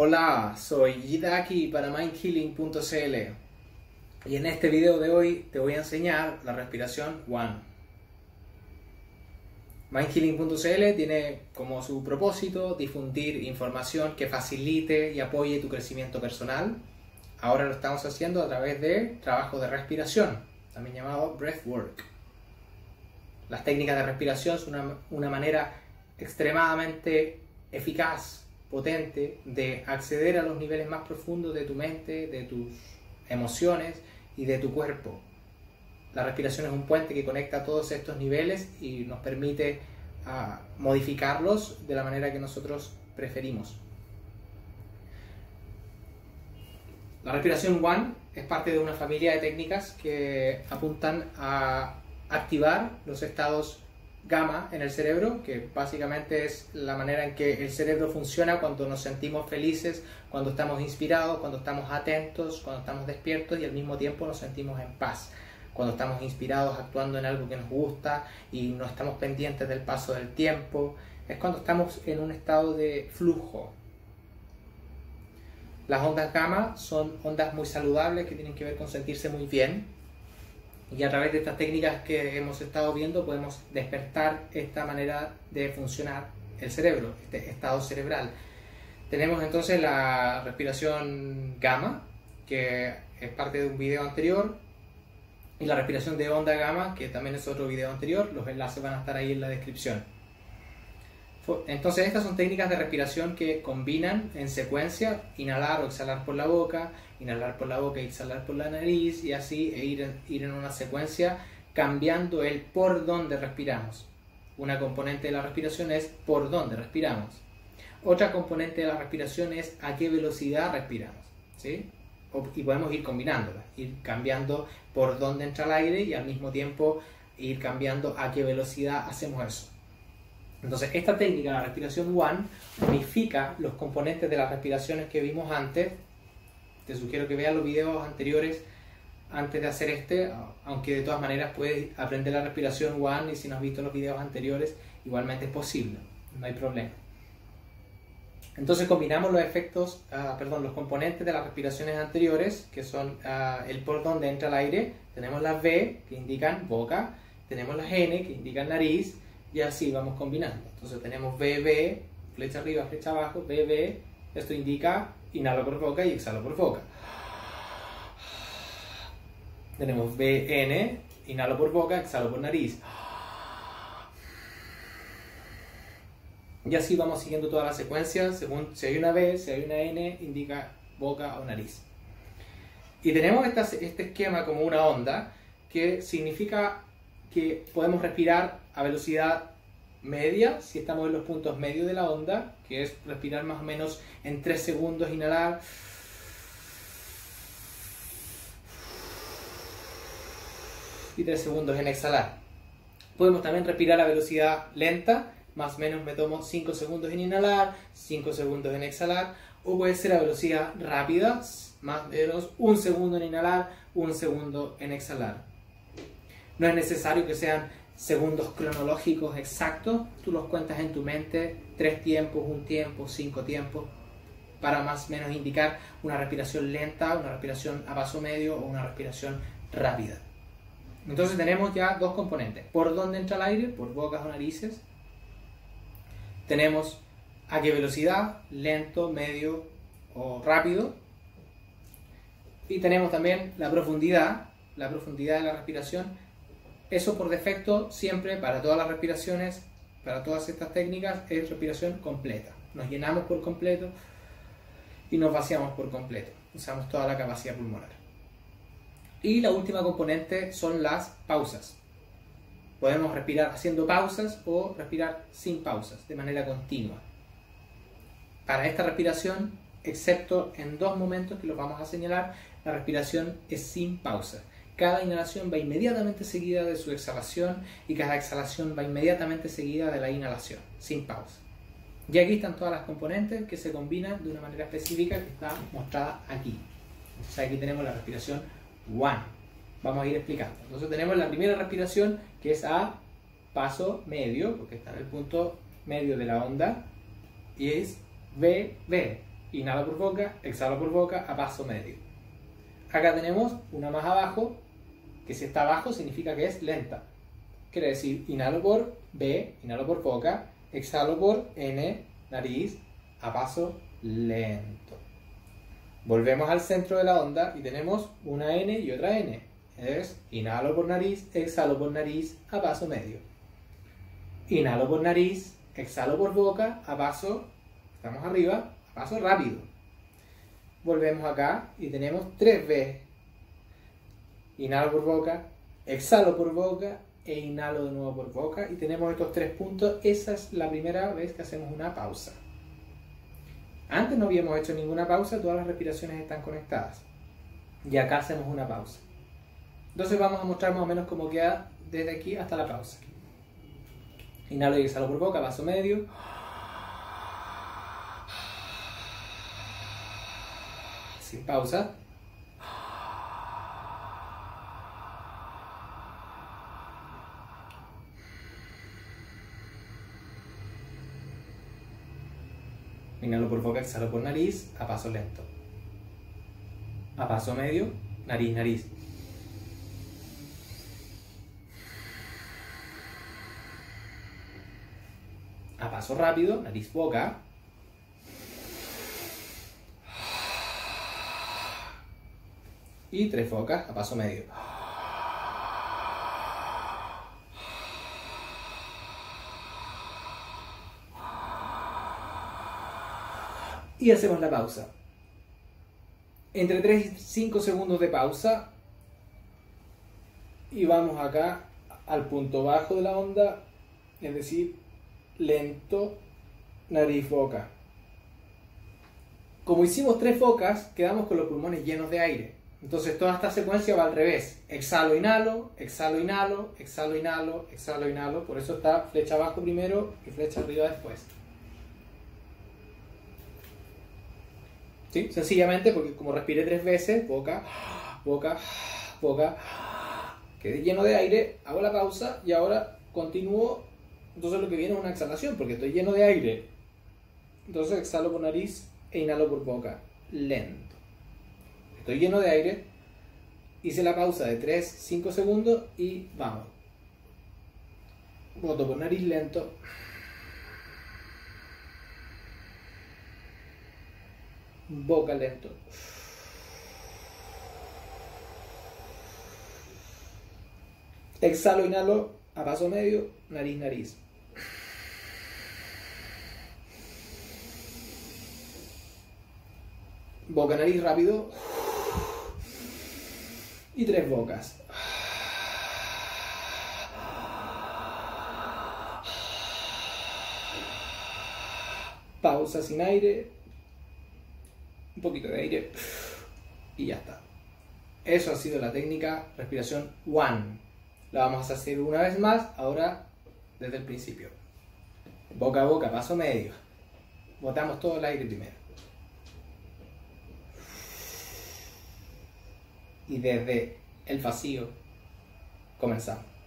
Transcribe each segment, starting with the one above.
Hola, soy Yidaki para mindhealing.cl y en este video de hoy te voy a enseñar la respiración One. Mindhealing.cl tiene como su propósito difundir información que facilite y apoye tu crecimiento personal. Ahora lo estamos haciendo a través de trabajo de respiración, también llamado breathwork. Las técnicas de respiración son una, una manera extremadamente eficaz, potente, de acceder a los niveles más profundos de tu mente, de tus emociones y de tu cuerpo. La respiración es un puente que conecta todos estos niveles y nos permite uh, modificarlos de la manera que nosotros preferimos. La respiración One es parte de una familia de técnicas que apuntan a activar los estados gamma en el cerebro, que básicamente es la manera en que el cerebro funciona cuando nos sentimos felices, cuando estamos inspirados, cuando estamos atentos, cuando estamos despiertos y al mismo tiempo nos sentimos en paz. Cuando estamos inspirados actuando en algo que nos gusta y no estamos pendientes del paso del tiempo, es cuando estamos en un estado de flujo. Las ondas gamma son ondas muy saludables que tienen que ver con sentirse muy bien, y a través de estas técnicas que hemos estado viendo podemos despertar esta manera de funcionar el cerebro, este estado cerebral. Tenemos entonces la respiración gamma, que es parte de un video anterior, y la respiración de onda gamma, que también es otro video anterior. Los enlaces van a estar ahí en la descripción. Entonces estas son técnicas de respiración que combinan en secuencia inhalar o exhalar por la boca, inhalar por la boca exhalar por la nariz y así e ir, ir en una secuencia cambiando el por dónde respiramos. Una componente de la respiración es por dónde respiramos. Otra componente de la respiración es a qué velocidad respiramos. ¿sí? Y podemos ir combinándolas, ir cambiando por dónde entra el aire y al mismo tiempo ir cambiando a qué velocidad hacemos eso. Entonces, esta técnica, la respiración One, unifica los componentes de las respiraciones que vimos antes. Te sugiero que veas los videos anteriores antes de hacer este, aunque de todas maneras puedes aprender la respiración One y si no has visto los videos anteriores, igualmente es posible, no hay problema. Entonces combinamos los efectos, uh, perdón, los componentes de las respiraciones anteriores, que son uh, el por donde entra el aire. Tenemos las V, que indican boca, tenemos las N, que indican nariz, y así vamos combinando. Entonces tenemos BB, flecha arriba, flecha abajo, BB, esto indica inhalo por boca y exhalo por boca. Tenemos BN, inhalo por boca, exhalo por nariz. Y así vamos siguiendo toda la secuencia, según si hay una B, si hay una N, indica boca o nariz. Y tenemos este esquema como una onda que significa que podemos respirar a velocidad media, si estamos en los puntos medios de la onda, que es respirar más o menos en 3 segundos, inhalar. Y 3 segundos en exhalar. Podemos también respirar a velocidad lenta, más o menos me tomo 5 segundos en inhalar, 5 segundos en exhalar, o puede ser a velocidad rápida, más o menos 1 segundo en inhalar, 1 segundo en exhalar. No es necesario que sean segundos cronológicos exactos, tú los cuentas en tu mente, tres tiempos, un tiempo, cinco tiempos, para más o menos indicar una respiración lenta, una respiración a paso medio o una respiración rápida. Entonces tenemos ya dos componentes. ¿Por dónde entra el aire? Por bocas o narices. Tenemos a qué velocidad, lento, medio o rápido. Y tenemos también la profundidad, la profundidad de la respiración eso por defecto siempre para todas las respiraciones, para todas estas técnicas, es respiración completa. Nos llenamos por completo y nos vaciamos por completo. Usamos toda la capacidad pulmonar. Y la última componente son las pausas. Podemos respirar haciendo pausas o respirar sin pausas, de manera continua. Para esta respiración, excepto en dos momentos que los vamos a señalar, la respiración es sin pausa. Cada inhalación va inmediatamente seguida de su exhalación y cada exhalación va inmediatamente seguida de la inhalación, sin pausa. Y aquí están todas las componentes que se combinan de una manera específica que está mostrada aquí. Entonces aquí tenemos la respiración one. Vamos a ir explicando. Entonces tenemos la primera respiración que es a paso medio, porque está en el punto medio de la onda, y es B, B. inhalo por boca, exhalo por boca a paso medio. Acá tenemos una más abajo, que si está abajo significa que es lenta. Quiere decir, inhalo por B, inhalo por boca, exhalo por N, nariz, a paso lento. Volvemos al centro de la onda y tenemos una N y otra N. Es inhalo por nariz, exhalo por nariz, a paso medio. Inhalo por nariz, exhalo por boca, a paso, estamos arriba, a paso rápido. Volvemos acá y tenemos 3B. Inhalo por boca, exhalo por boca e inhalo de nuevo por boca y tenemos estos tres puntos. Esa es la primera vez que hacemos una pausa. Antes no habíamos hecho ninguna pausa, todas las respiraciones están conectadas. Y acá hacemos una pausa. Entonces vamos a mostrar más o menos cómo queda desde aquí hasta la pausa. Inhalo y exhalo por boca, vaso medio. Sin pausa. Inhalo por boca, exhalo por nariz, a paso lento. A paso medio, nariz, nariz. A paso rápido, nariz, boca. Y tres focas a paso medio. Y hacemos la pausa. Entre 3 y 5 segundos de pausa y vamos acá al punto bajo de la onda, es decir, lento, nariz, boca. Como hicimos tres focas, quedamos con los pulmones llenos de aire. Entonces toda esta secuencia va al revés. Exhalo, inhalo, exhalo, inhalo, exhalo, inhalo, exhalo, inhalo. Por eso está flecha abajo primero y flecha arriba después. ¿Sí? Sencillamente porque como respiré tres veces, boca, boca, boca, quedé lleno de aire, hago la pausa y ahora continúo. Entonces lo que viene es una exhalación porque estoy lleno de aire. Entonces exhalo por nariz e inhalo por boca, lento. Estoy lleno de aire, hice la pausa de 3, 5 segundos y vamos. Boto por nariz lento. Boca lento. Exhalo, inhalo, a paso medio, nariz, nariz. Boca, nariz rápido. Y tres bocas. Pausa sin aire un poquito de aire y ya está. Eso ha sido la técnica respiración one. La vamos a hacer una vez más, ahora desde el principio. Boca a boca, paso medio. Botamos todo el aire primero. Y desde el vacío comenzamos.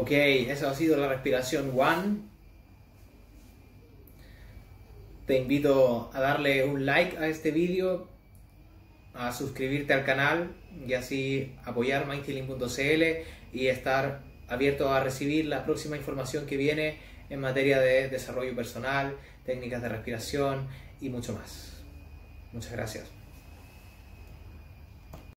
Ok, eso ha sido la respiración One. Te invito a darle un like a este vídeo, a suscribirte al canal y así apoyar mindhealing.cl y estar abierto a recibir la próxima información que viene en materia de desarrollo personal, técnicas de respiración y mucho más. Muchas gracias.